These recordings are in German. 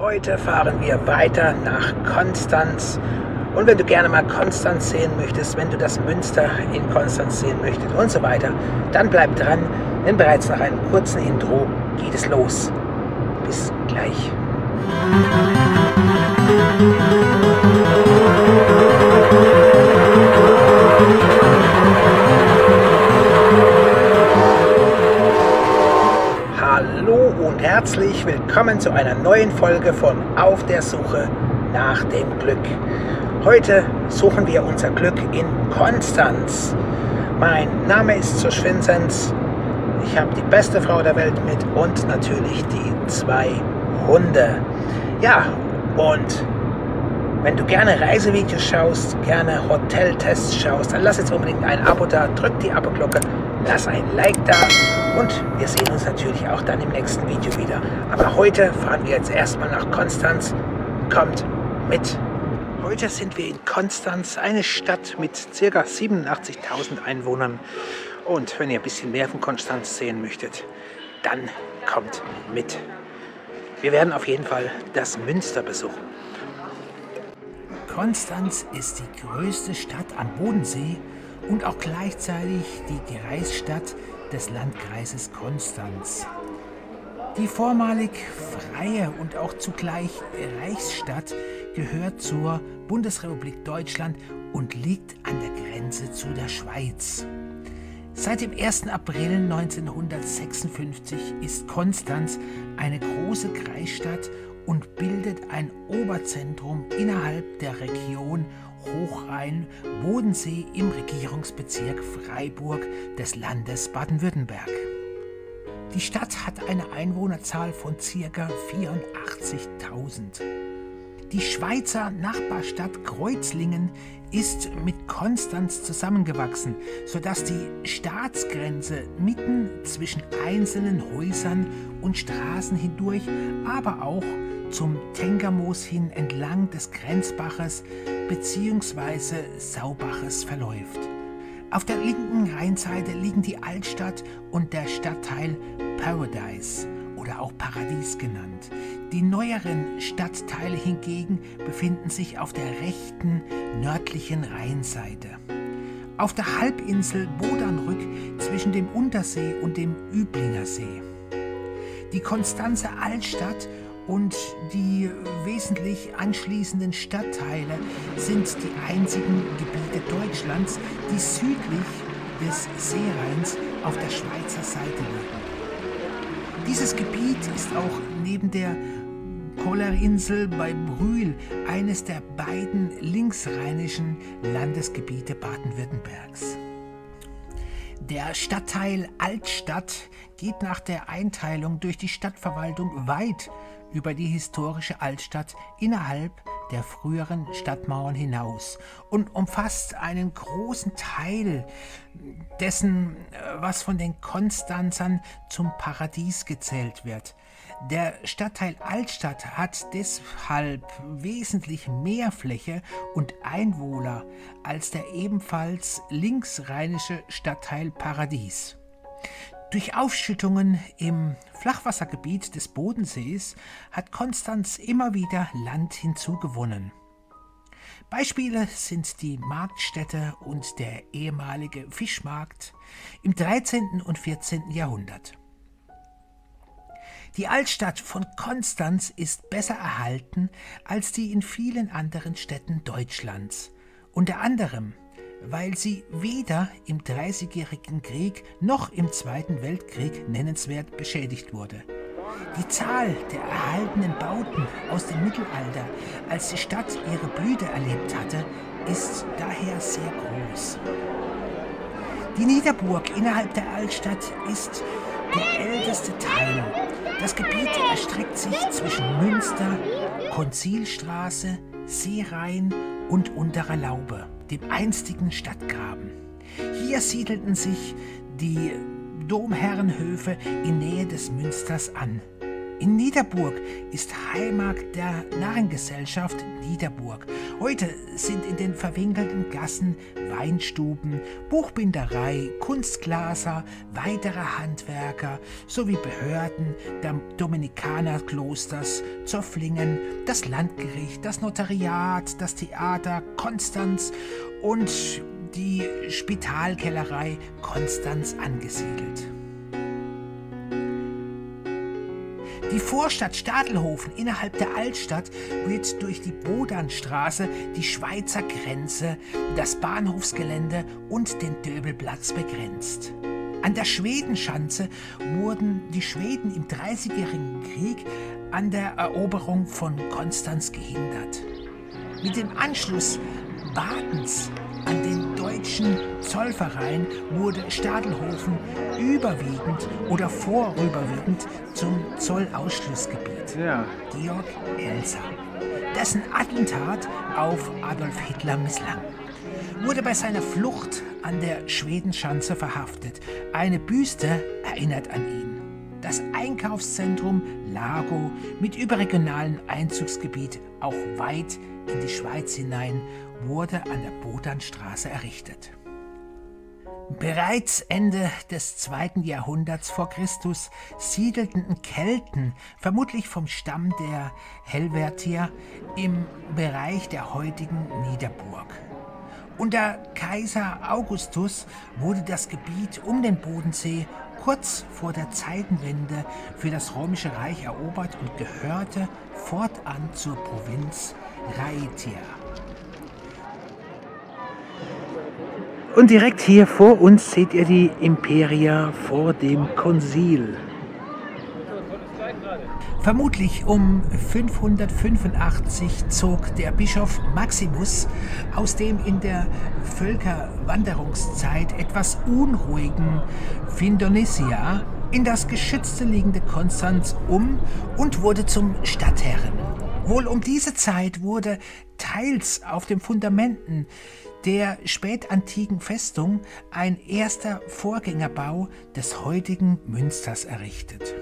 Heute fahren wir weiter nach Konstanz. Und wenn du gerne mal Konstanz sehen möchtest, wenn du das Münster in Konstanz sehen möchtest und so weiter, dann bleib dran, denn bereits nach einem kurzen Intro geht es los. Bis gleich. Herzlich willkommen zu einer neuen Folge von Auf der Suche nach dem Glück. Heute suchen wir unser Glück in Konstanz. Mein Name ist Zusch Vinzenz. Ich habe die beste Frau der Welt mit und natürlich die zwei Hunde. Ja, und wenn du gerne Reisevideos schaust, gerne Hoteltests schaust, dann lass jetzt unbedingt ein Abo da, drück die Abo-Glocke, lass ein Like da und wir sehen uns natürlich auch dann im nächsten Video wieder. Aber heute fahren wir jetzt erstmal nach Konstanz. Kommt mit! Heute sind wir in Konstanz, eine Stadt mit ca. 87.000 Einwohnern. Und wenn ihr ein bisschen mehr von Konstanz sehen möchtet, dann kommt mit. Wir werden auf jeden Fall das Münster besuchen. Konstanz ist die größte Stadt am Bodensee und auch gleichzeitig die Kreisstadt des Landkreises Konstanz. Die vormalig freie und auch zugleich Reichsstadt gehört zur Bundesrepublik Deutschland und liegt an der Grenze zu der Schweiz. Seit dem 1. April 1956 ist Konstanz eine große Kreisstadt und bildet ein Oberzentrum innerhalb der Region Hochrhein-Bodensee im Regierungsbezirk Freiburg des Landes Baden-Württemberg. Die Stadt hat eine Einwohnerzahl von ca. 84.000. Die Schweizer Nachbarstadt Kreuzlingen ist mit Konstanz zusammengewachsen, sodass die Staatsgrenze mitten zwischen einzelnen Häusern und Straßen hindurch, aber auch zum Tengermoos hin entlang des Grenzbaches bzw. Saubaches verläuft. Auf der linken Rheinseite liegen die Altstadt und der Stadtteil Paradise oder auch Paradies genannt. Die neueren Stadtteile hingegen befinden sich auf der rechten nördlichen Rheinseite. Auf der Halbinsel Bodernrück zwischen dem Untersee und dem Üblinger See. Die Konstanzer Altstadt und die wesentlich anschließenden Stadtteile sind die einzigen Gebiete Deutschlands, die südlich des Seerheins auf der Schweizer Seite liegen. Dieses Gebiet ist auch neben der Kollerinsel bei Brühl eines der beiden linksrheinischen Landesgebiete Baden-Württembergs. Der Stadtteil Altstadt geht nach der Einteilung durch die Stadtverwaltung weit über die historische Altstadt innerhalb der früheren Stadtmauern hinaus und umfasst einen großen Teil dessen, was von den Konstanzern zum Paradies gezählt wird. Der Stadtteil Altstadt hat deshalb wesentlich mehr Fläche und Einwohner als der ebenfalls linksrheinische Stadtteil Paradies. Durch Aufschüttungen im Flachwassergebiet des Bodensees hat Konstanz immer wieder Land hinzugewonnen. Beispiele sind die Marktstätte und der ehemalige Fischmarkt im 13. und 14. Jahrhundert. Die Altstadt von Konstanz ist besser erhalten als die in vielen anderen Städten Deutschlands, unter anderem weil sie weder im Dreißigjährigen Krieg noch im Zweiten Weltkrieg nennenswert beschädigt wurde. Die Zahl der erhaltenen Bauten aus dem Mittelalter, als die Stadt ihre Blüte erlebt hatte, ist daher sehr groß. Die Niederburg innerhalb der Altstadt ist der älteste Teil. Das Gebiet erstreckt sich zwischen Münster, Konzilstraße, Seerhein und Unterer Laube dem einstigen Stadtgraben. Hier siedelten sich die Domherrenhöfe in Nähe des Münsters an. In Niederburg ist Heimat der Narrengesellschaft Niederburg Heute sind in den verwinkelten Gassen Weinstuben, Buchbinderei, Kunstglaser, weitere Handwerker sowie Behörden der Dominikanerklosters, Zofflingen, das Landgericht, das Notariat, das Theater Konstanz und die Spitalkellerei Konstanz angesiedelt. Die Vorstadt Stadelhofen innerhalb der Altstadt wird durch die Bodanstraße, die Schweizer Grenze, das Bahnhofsgelände und den Döbelplatz begrenzt. An der Schwedenschanze wurden die Schweden im Dreißigjährigen Krieg an der Eroberung von Konstanz gehindert. Mit dem Anschluss Badens an den deutschen Zollverein wurde Stadelhofen überwiegend oder vorüberwiegend zum Zollausschlussgebiet. Ja. Georg Elser, dessen Attentat auf Adolf Hitler misslang, wurde bei seiner Flucht an der Schwedenschanze verhaftet. Eine Büste erinnert an ihn. Das Einkaufszentrum Lago mit überregionalem Einzugsgebiet auch weit in die Schweiz hinein wurde an der Bodanstraße errichtet. Bereits Ende des zweiten Jahrhunderts vor Christus siedelten Kelten, vermutlich vom Stamm der Helvetier, im Bereich der heutigen Niederburg. Unter Kaiser Augustus wurde das Gebiet um den Bodensee kurz vor der Zeitenwende für das Römische Reich erobert und gehörte fortan zur Provinz Raetia. Und direkt hier vor uns seht ihr die Imperia vor dem Konzil. Vermutlich um 585 zog der Bischof Maximus aus dem in der Völkerwanderungszeit etwas unruhigen Findonisia in das geschützte liegende Konstanz um und wurde zum Stadtherren. Wohl um diese Zeit wurde teils auf den Fundamenten der spätantiken Festung ein erster Vorgängerbau des heutigen Münsters errichtet.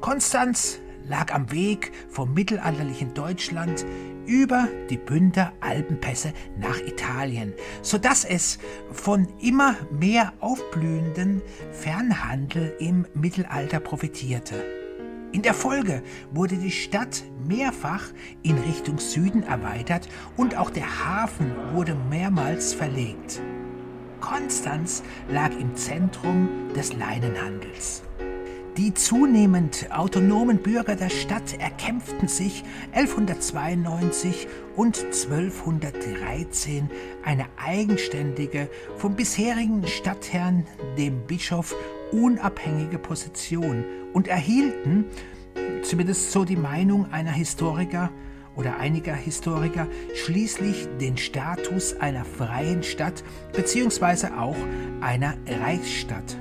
Konstanz lag am Weg vom mittelalterlichen Deutschland über die Bünder Alpenpässe nach Italien, so dass es von immer mehr aufblühenden Fernhandel im Mittelalter profitierte. In der Folge wurde die Stadt mehrfach in Richtung Süden erweitert und auch der Hafen wurde mehrmals verlegt. Konstanz lag im Zentrum des Leinenhandels. Die zunehmend autonomen Bürger der Stadt erkämpften sich 1192 und 1213 eine eigenständige, vom bisherigen Stadtherrn, dem Bischof, unabhängige Position und erhielten, zumindest so die Meinung einer Historiker oder einiger Historiker, schließlich den Status einer freien Stadt bzw. auch einer Reichsstadt.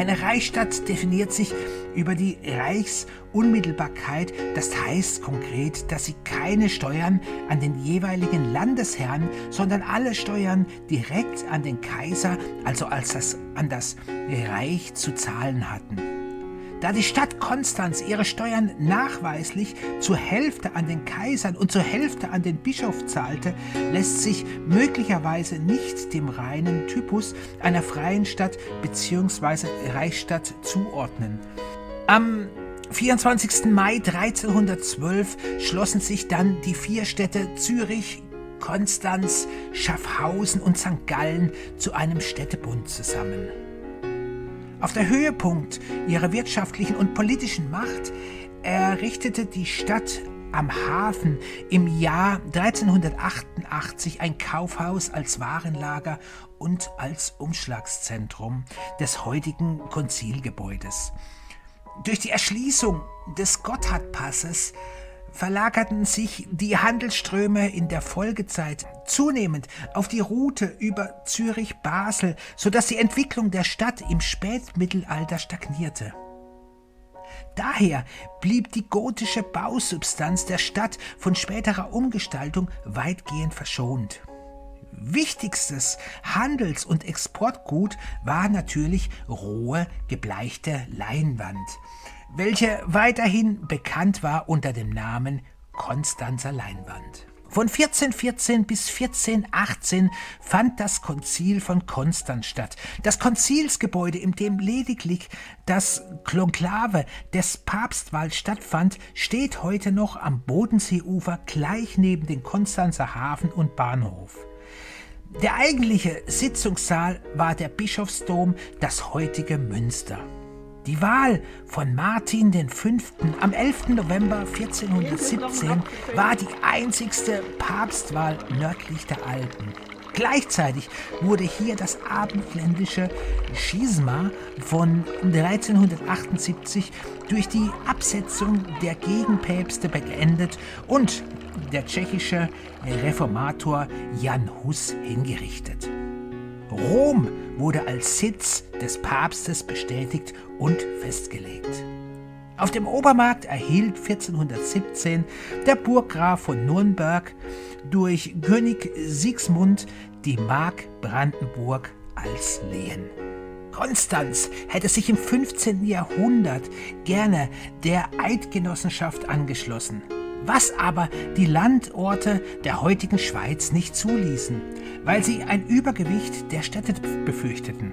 Eine Reichsstadt definiert sich über die Reichsunmittelbarkeit, das heißt konkret, dass sie keine Steuern an den jeweiligen Landesherrn, sondern alle Steuern direkt an den Kaiser, also als das, an das Reich zu zahlen hatten. Da die Stadt Konstanz ihre Steuern nachweislich zur Hälfte an den Kaisern und zur Hälfte an den Bischof zahlte, lässt sich möglicherweise nicht dem reinen Typus einer freien Stadt bzw. Reichsstadt zuordnen. Am 24. Mai 1312 schlossen sich dann die vier Städte Zürich, Konstanz, Schaffhausen und St. Gallen zu einem Städtebund zusammen. Auf der Höhepunkt ihrer wirtschaftlichen und politischen Macht errichtete die Stadt am Hafen im Jahr 1388 ein Kaufhaus als Warenlager und als Umschlagszentrum des heutigen Konzilgebäudes. Durch die Erschließung des Gotthardpasses verlagerten sich die Handelsströme in der Folgezeit zunehmend auf die Route über Zürich-Basel, sodass die Entwicklung der Stadt im Spätmittelalter stagnierte. Daher blieb die gotische Bausubstanz der Stadt von späterer Umgestaltung weitgehend verschont. Wichtigstes Handels- und Exportgut war natürlich rohe, gebleichte Leinwand welche weiterhin bekannt war unter dem Namen Konstanzer Leinwand. Von 1414 bis 1418 fand das Konzil von Konstanz statt. Das Konzilsgebäude, in dem lediglich das Konklave des Papstwahls stattfand, steht heute noch am Bodenseeufer gleich neben dem Konstanzer Hafen und Bahnhof. Der eigentliche Sitzungssaal war der Bischofsdom, das heutige Münster. Die Wahl von Martin V. am 11. November 1417 war die einzigste Papstwahl nördlich der Alpen. Gleichzeitig wurde hier das abendländische Schisma von 1378 durch die Absetzung der Gegenpäpste beendet und der tschechische Reformator Jan Hus hingerichtet. Rom wurde als Sitz des Papstes bestätigt und festgelegt. Auf dem Obermarkt erhielt 1417 der Burggraf von Nürnberg durch König Sigismund die Mark Brandenburg als Lehen. Konstanz hätte sich im 15. Jahrhundert gerne der Eidgenossenschaft angeschlossen was aber die Landorte der heutigen Schweiz nicht zuließen, weil sie ein Übergewicht der Städte befürchteten.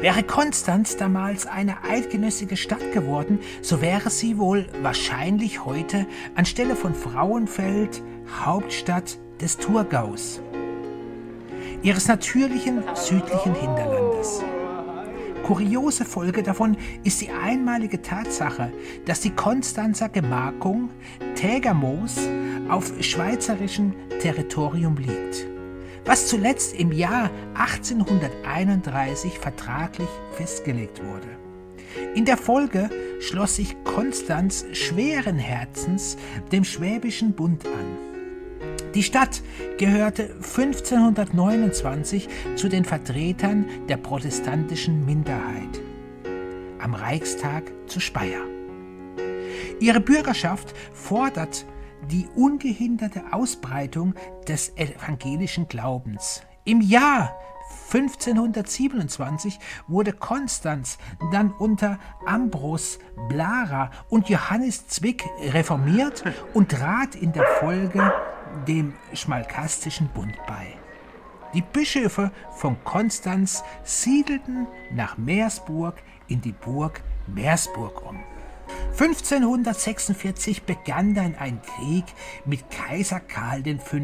Wäre Konstanz damals eine eidgenössige Stadt geworden, so wäre sie wohl wahrscheinlich heute anstelle von Frauenfeld Hauptstadt des Thurgaus, ihres natürlichen südlichen Hinterlandes. Kuriose Folge davon ist die einmalige Tatsache, dass die Konstanzer Gemarkung Tägermoos auf schweizerischem Territorium liegt, was zuletzt im Jahr 1831 vertraglich festgelegt wurde. In der Folge schloss sich Konstanz schweren Herzens dem Schwäbischen Bund an. Die Stadt gehörte 1529 zu den Vertretern der protestantischen Minderheit. Am Reichstag zu Speyer. Ihre Bürgerschaft fordert die ungehinderte Ausbreitung des evangelischen Glaubens. Im Jahr 1527 wurde Konstanz dann unter Ambros Blara und Johannes Zwick reformiert und trat in der Folge dem Schmalkastischen Bund bei. Die Bischöfe von Konstanz siedelten nach Meersburg in die Burg Meersburg um. 1546 begann dann ein Krieg mit Kaiser Karl V.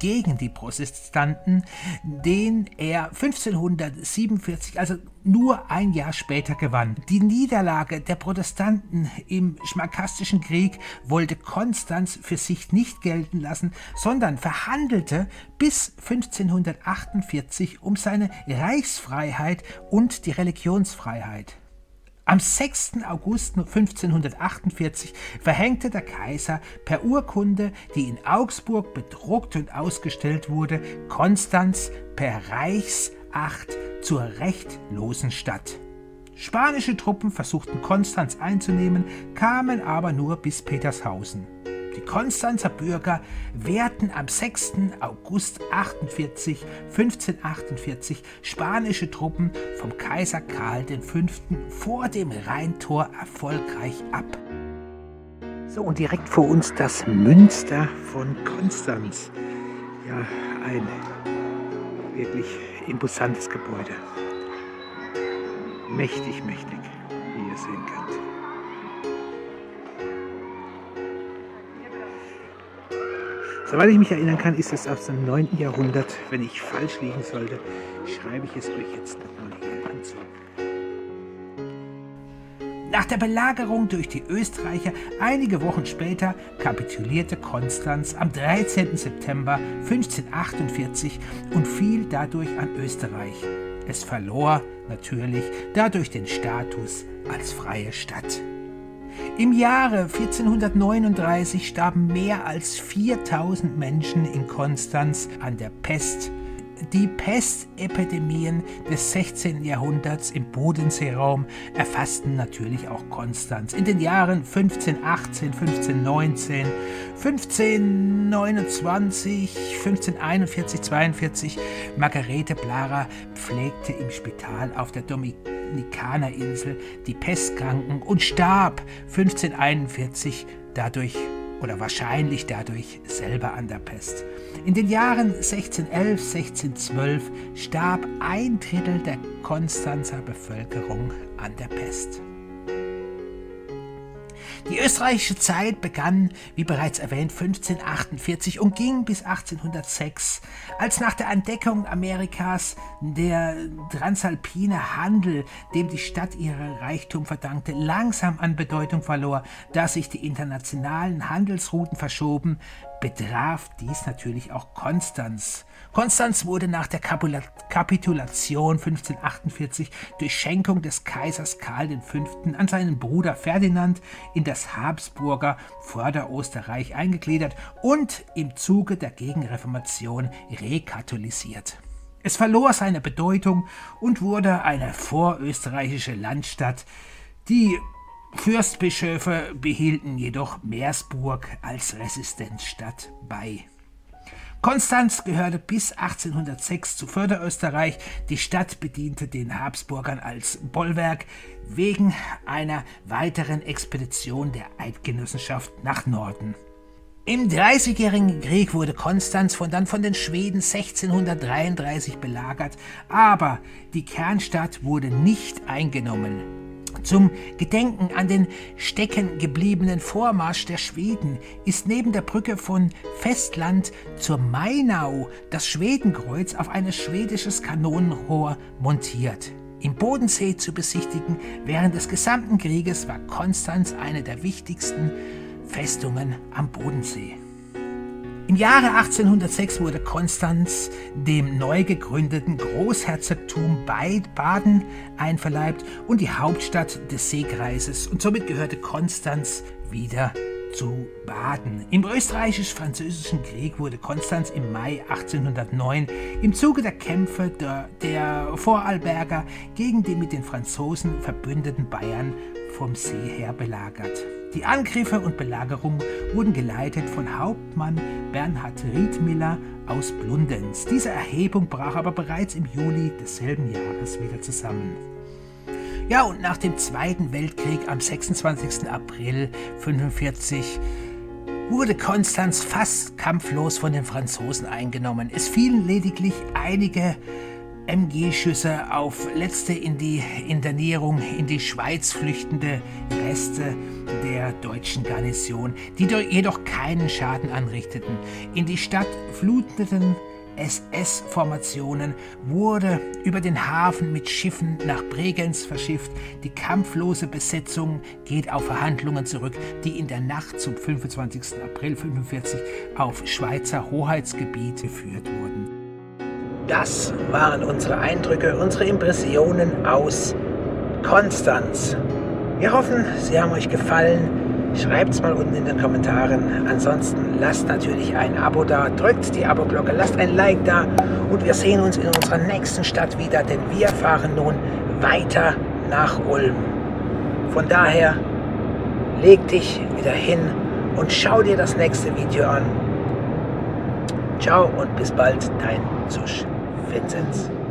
gegen die Protestanten, den er 1547, also nur ein Jahr später gewann. Die Niederlage der Protestanten im Schmakastischen Krieg wollte Konstanz für sich nicht gelten lassen, sondern verhandelte bis 1548 um seine Reichsfreiheit und die Religionsfreiheit. Am 6. August 1548 verhängte der Kaiser per Urkunde, die in Augsburg bedruckt und ausgestellt wurde, Konstanz per Reichsacht zur rechtlosen Stadt. Spanische Truppen versuchten Konstanz einzunehmen, kamen aber nur bis Petershausen. Die Konstanzer Bürger wehrten am 6. August 48, 1548 spanische Truppen vom Kaiser Karl V. vor dem Rheintor erfolgreich ab. So, und direkt vor uns das Münster von Konstanz. Ja, ein wirklich imposantes Gebäude. Mächtig, mächtig, wie ihr sehen könnt. Soweit ich mich erinnern kann, ist es aus dem 9. Jahrhundert. Wenn ich falsch liegen sollte, schreibe ich es euch jetzt nochmal hier hinzu. Nach der Belagerung durch die Österreicher einige Wochen später kapitulierte Konstanz am 13. September 1548 und fiel dadurch an Österreich. Es verlor natürlich dadurch den Status als freie Stadt. Im Jahre 1439 starben mehr als 4000 Menschen in Konstanz an der Pest. Die Pestepidemien des 16. Jahrhunderts im Bodenseeraum erfassten natürlich auch Konstanz. In den Jahren 1518, 1519, 1529, 1541, 42 Margarete Blara pflegte im Spital auf der Dominik Dominikanerinsel die Pestkranken und starb 1541 dadurch oder wahrscheinlich dadurch selber an der Pest. In den Jahren 1611, 1612 starb ein Drittel der Konstanzer Bevölkerung an der Pest. Die österreichische Zeit begann, wie bereits erwähnt, 1548 und ging bis 1806, als nach der Entdeckung Amerikas der transalpine Handel, dem die Stadt ihren Reichtum verdankte, langsam an Bedeutung verlor, da sich die internationalen Handelsrouten verschoben, betraf dies natürlich auch Konstanz. Konstanz wurde nach der Kapitulation 1548 durch Schenkung des Kaisers Karl V. an seinen Bruder Ferdinand in das Habsburger Vorderösterreich eingegliedert und im Zuge der Gegenreformation rekatholisiert. Es verlor seine Bedeutung und wurde eine vorösterreichische Landstadt, die Fürstbischöfe behielten jedoch Meersburg als Resistenzstadt bei. Konstanz gehörte bis 1806 zu Vorderösterreich. Die Stadt bediente den Habsburgern als Bollwerk wegen einer weiteren Expedition der Eidgenossenschaft nach Norden. Im Dreißigjährigen Krieg wurde Konstanz von dann von den Schweden 1633 belagert, aber die Kernstadt wurde nicht eingenommen. Zum Gedenken an den stecken gebliebenen Vormarsch der Schweden ist neben der Brücke von Festland zur Mainau das Schwedenkreuz auf ein schwedisches Kanonenrohr montiert. Im Bodensee zu besichtigen während des gesamten Krieges war Konstanz eine der wichtigsten Festungen am Bodensee. Im Jahre 1806 wurde Konstanz dem neu gegründeten Großherzogtum Baden einverleibt und die Hauptstadt des Seekreises und somit gehörte Konstanz wieder zu Baden. Im österreichisch-französischen Krieg wurde Konstanz im Mai 1809 im Zuge der Kämpfe der, der Vorarlberger gegen die mit den Franzosen verbündeten Bayern vom See her belagert. Die Angriffe und Belagerung wurden geleitet von Hauptmann Bernhard Riedmiller aus Blundenz. Diese Erhebung brach aber bereits im Juli desselben Jahres wieder zusammen. Ja, und nach dem Zweiten Weltkrieg am 26. April 1945 wurde Konstanz fast kampflos von den Franzosen eingenommen. Es fielen lediglich einige MG-Schüsse auf letzte in die Internierung in die Schweiz flüchtende Reste der deutschen Garnison, die jedoch keinen Schaden anrichteten. In die Stadt fluteten SS-Formationen wurde über den Hafen mit Schiffen nach Bregenz verschifft. Die kampflose Besetzung geht auf Verhandlungen zurück, die in der Nacht zum 25. April 1945 auf Schweizer Hoheitsgebiet geführt wurden. Das waren unsere Eindrücke, unsere Impressionen aus Konstanz. Wir hoffen, sie haben euch gefallen. Schreibt es mal unten in den Kommentaren. Ansonsten lasst natürlich ein Abo da, drückt die Abo-Glocke, lasst ein Like da und wir sehen uns in unserer nächsten Stadt wieder, denn wir fahren nun weiter nach Ulm. Von daher, leg dich wieder hin und schau dir das nächste Video an. Ciao und bis bald, dein Zusch. Vinzenz.